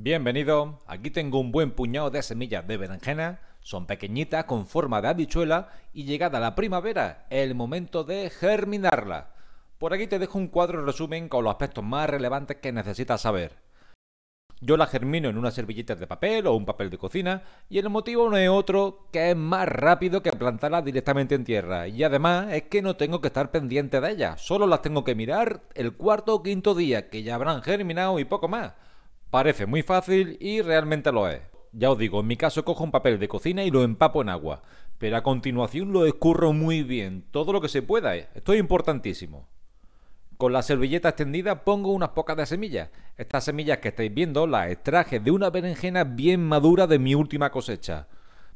Bienvenido, aquí tengo un buen puñado de semillas de berenjena, son pequeñitas con forma de habichuela y llegada la primavera, el momento de germinarla. Por aquí te dejo un cuadro resumen con los aspectos más relevantes que necesitas saber. Yo la germino en una servilleta de papel o un papel de cocina y el motivo no es otro que es más rápido que plantarla directamente en tierra y además es que no tengo que estar pendiente de ellas, solo las tengo que mirar el cuarto o quinto día que ya habrán germinado y poco más. Parece muy fácil y realmente lo es. Ya os digo, en mi caso cojo un papel de cocina y lo empapo en agua, pero a continuación lo escurro muy bien, todo lo que se pueda. Esto es importantísimo. Con la servilleta extendida pongo unas pocas de semillas. Estas semillas que estáis viendo las extraje de una berenjena bien madura de mi última cosecha.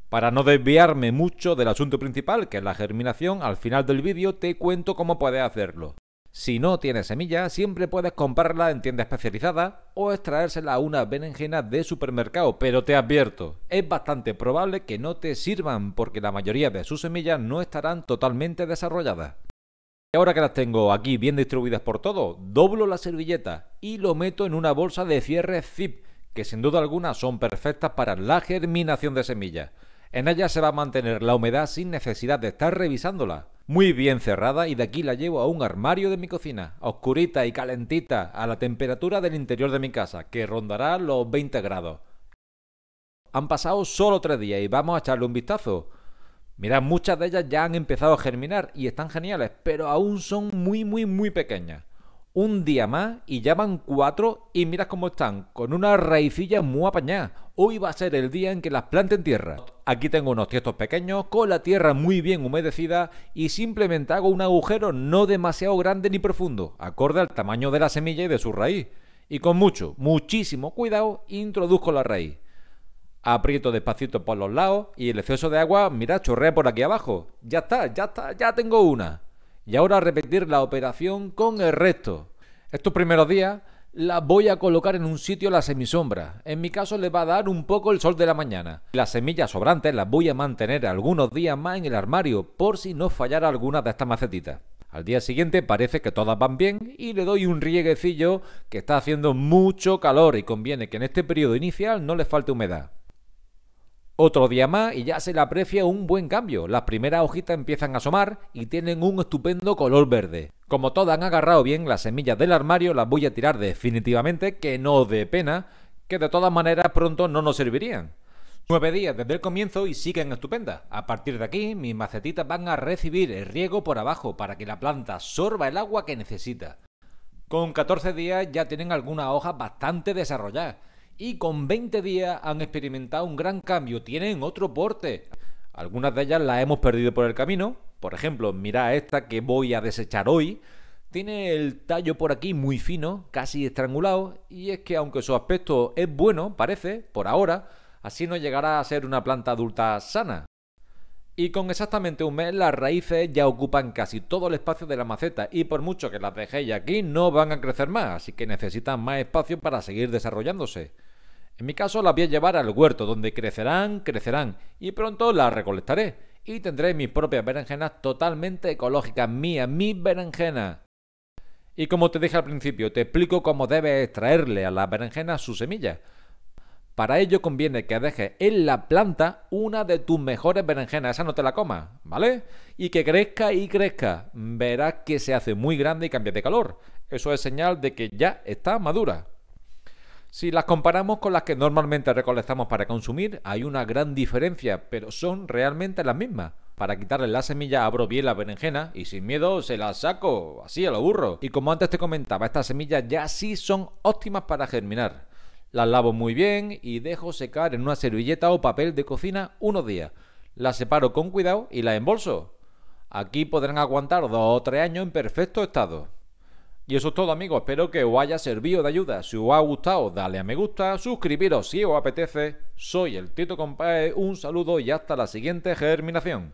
Para no desviarme mucho del asunto principal, que es la germinación, al final del vídeo te cuento cómo puedes hacerlo. Si no tienes semillas, siempre puedes comprarla en tienda especializada o extraérsela a una berenjena de supermercado, pero te advierto, es bastante probable que no te sirvan porque la mayoría de sus semillas no estarán totalmente desarrolladas. Y ahora que las tengo aquí bien distribuidas por todo, doblo la servilleta y lo meto en una bolsa de cierre zip, que sin duda alguna son perfectas para la germinación de semillas. En ella se va a mantener la humedad sin necesidad de estar revisándola. Muy bien cerrada y de aquí la llevo a un armario de mi cocina, oscurita y calentita, a la temperatura del interior de mi casa, que rondará los 20 grados. Han pasado solo tres días y vamos a echarle un vistazo. Mirad, muchas de ellas ya han empezado a germinar y están geniales, pero aún son muy muy muy pequeñas un día más y ya van cuatro y miras cómo están, con una raicilla muy apañada. Hoy va a ser el día en que las plante en tierra. Aquí tengo unos tiestos pequeños, con la tierra muy bien humedecida y simplemente hago un agujero no demasiado grande ni profundo, acorde al tamaño de la semilla y de su raíz. Y con mucho, muchísimo cuidado, introduzco la raíz. Aprieto despacito por los lados y el exceso de agua, mira, chorrea por aquí abajo. Ya está, ya está, ya tengo una. Y ahora repetir la operación con el resto. Estos primeros días las voy a colocar en un sitio a la semisombra. En mi caso le va a dar un poco el sol de la mañana. Las semillas sobrantes las voy a mantener algunos días más en el armario por si no fallara alguna de estas macetitas. Al día siguiente parece que todas van bien y le doy un rieguecillo que está haciendo mucho calor y conviene que en este periodo inicial no le falte humedad. Otro día más y ya se le aprecia un buen cambio. Las primeras hojitas empiezan a asomar y tienen un estupendo color verde. Como todas han agarrado bien las semillas del armario, las voy a tirar definitivamente, que no de pena, que de todas maneras pronto no nos servirían. Nueve días desde el comienzo y siguen estupendas. A partir de aquí, mis macetitas van a recibir el riego por abajo para que la planta sorba el agua que necesita. Con 14 días ya tienen algunas hojas bastante desarrolladas y con 20 días han experimentado un gran cambio, tienen otro porte. Algunas de ellas las hemos perdido por el camino, por ejemplo, mira esta que voy a desechar hoy, tiene el tallo por aquí muy fino, casi estrangulado, y es que aunque su aspecto es bueno, parece, por ahora, así no llegará a ser una planta adulta sana. Y con exactamente un mes las raíces ya ocupan casi todo el espacio de la maceta y por mucho que las dejéis aquí no van a crecer más, así que necesitan más espacio para seguir desarrollándose. En mi caso las voy a llevar al huerto donde crecerán, crecerán y pronto las recolectaré y tendré mis propias berenjenas totalmente ecológicas, mías, mis berenjenas. Y como te dije al principio, te explico cómo debes extraerle a las berenjenas sus semillas. Para ello conviene que dejes en la planta una de tus mejores berenjenas, esa no te la comas, ¿vale? Y que crezca y crezca. Verás que se hace muy grande y cambia de color. Eso es señal de que ya está madura. Si las comparamos con las que normalmente recolectamos para consumir, hay una gran diferencia, pero son realmente las mismas. Para quitarle la semilla abro bien la berenjena y sin miedo se la saco, así a lo burro. Y como antes te comentaba, estas semillas ya sí son óptimas para germinar. Las lavo muy bien y dejo secar en una servilleta o papel de cocina unos días. Las separo con cuidado y las embolso. Aquí podrán aguantar dos o tres años en perfecto estado. Y eso es todo amigos, espero que os haya servido de ayuda. Si os ha gustado, dale a me gusta, suscribiros si os apetece. Soy el Tito Compae, un saludo y hasta la siguiente germinación.